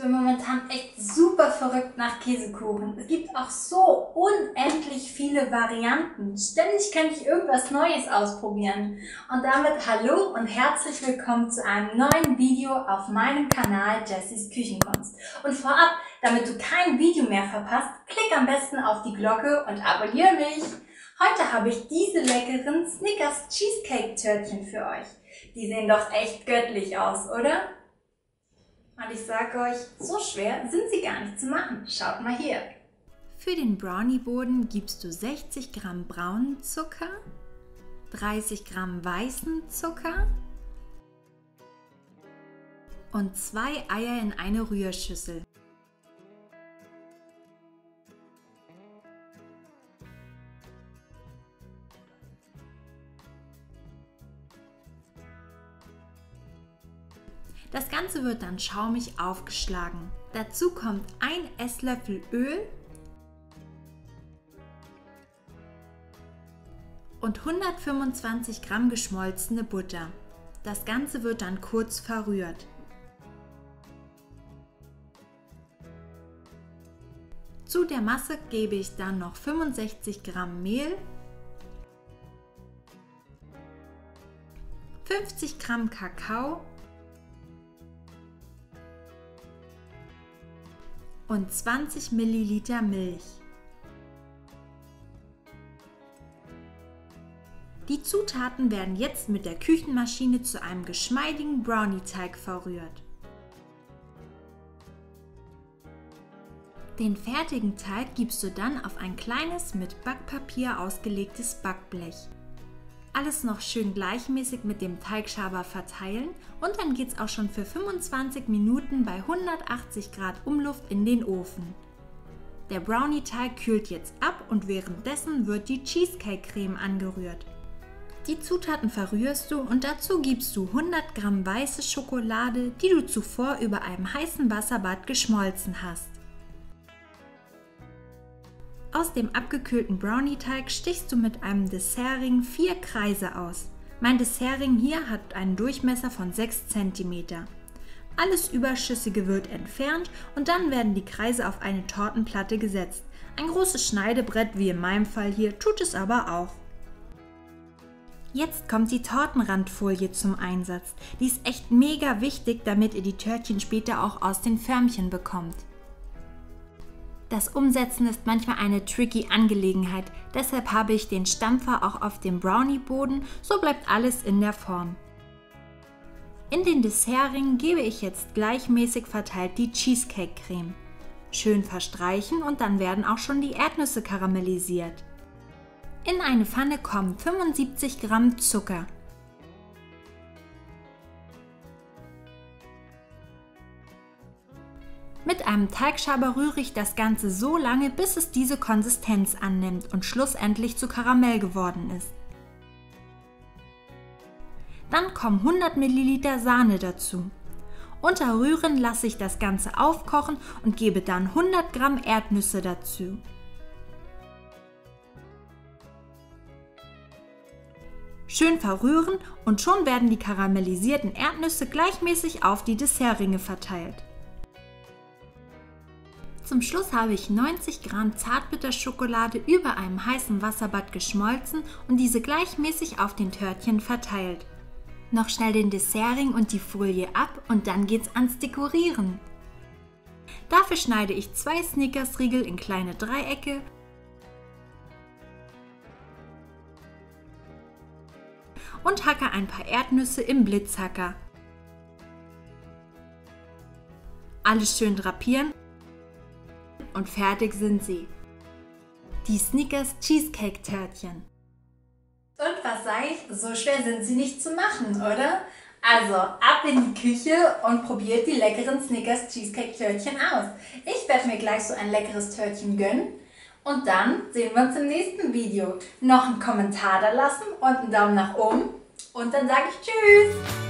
bin momentan echt super verrückt nach Käsekuchen. Es gibt auch so unendlich viele Varianten. Ständig kann ich irgendwas Neues ausprobieren. Und damit hallo und herzlich willkommen zu einem neuen Video auf meinem Kanal Jessys Küchenkunst. Und vorab, damit du kein Video mehr verpasst, klick am besten auf die Glocke und abonniere mich. Heute habe ich diese leckeren Snickers Cheesecake Törtchen für euch. Die sehen doch echt göttlich aus, oder? Und ich sage euch, so schwer sind sie gar nicht zu machen. Schaut mal hier. Für den Brownie-Boden gibst du 60 Gramm braunen Zucker, 30 Gramm weißen Zucker und zwei Eier in eine Rührschüssel. Das Ganze wird dann schaumig aufgeschlagen. Dazu kommt ein Esslöffel Öl und 125 Gramm geschmolzene Butter. Das Ganze wird dann kurz verrührt. Zu der Masse gebe ich dann noch 65 Gramm Mehl, 50 Gramm Kakao und 20 Milliliter Milch. Die Zutaten werden jetzt mit der Küchenmaschine zu einem geschmeidigen Brownie-Teig verrührt. Den fertigen Teig gibst du dann auf ein kleines mit Backpapier ausgelegtes Backblech. Alles noch schön gleichmäßig mit dem Teigschaber verteilen und dann geht es auch schon für 25 Minuten bei 180 Grad Umluft in den Ofen. Der Brownie-Teig kühlt jetzt ab und währenddessen wird die Cheesecake-Creme angerührt. Die Zutaten verrührst du und dazu gibst du 100 Gramm weiße Schokolade, die du zuvor über einem heißen Wasserbad geschmolzen hast. Aus dem abgekühlten Brownie-Teig stichst du mit einem Dessertring vier Kreise aus. Mein Dessertring hier hat einen Durchmesser von 6 cm. Alles Überschüssige wird entfernt und dann werden die Kreise auf eine Tortenplatte gesetzt. Ein großes Schneidebrett, wie in meinem Fall hier, tut es aber auch. Jetzt kommt die Tortenrandfolie zum Einsatz. Die ist echt mega wichtig, damit ihr die Törtchen später auch aus den Förmchen bekommt. Das Umsetzen ist manchmal eine tricky Angelegenheit, deshalb habe ich den Stampfer auch auf dem Brownie-Boden, so bleibt alles in der Form. In den Dessertring gebe ich jetzt gleichmäßig verteilt die Cheesecake-Creme. Schön verstreichen und dann werden auch schon die Erdnüsse karamellisiert. In eine Pfanne kommen 75 Gramm Zucker, Mit einem Teigschaber rühre ich das Ganze so lange, bis es diese Konsistenz annimmt und schlussendlich zu Karamell geworden ist. Dann kommen 100 ml Sahne dazu. Unter Rühren lasse ich das Ganze aufkochen und gebe dann 100 Gramm Erdnüsse dazu. Schön verrühren und schon werden die karamellisierten Erdnüsse gleichmäßig auf die Dessertringe verteilt. Zum Schluss habe ich 90 Gramm Zartbitterschokolade über einem heißen Wasserbad geschmolzen und diese gleichmäßig auf den Törtchen verteilt. Noch schnell den Dessertring und die Folie ab und dann geht's ans Dekorieren. Dafür schneide ich zwei Snickers-Riegel in kleine Dreiecke und hacke ein paar Erdnüsse im Blitzhacker. Alles schön drapieren und fertig sind sie. Die Snickers Cheesecake Törtchen. Und was sag ich? So schwer sind sie nicht zu machen, oder? Also ab in die Küche und probiert die leckeren Snickers Cheesecake Törtchen aus. Ich werde mir gleich so ein leckeres Törtchen gönnen. Und dann sehen wir uns im nächsten Video. Noch einen Kommentar da lassen und einen Daumen nach oben. Und dann sage ich Tschüss.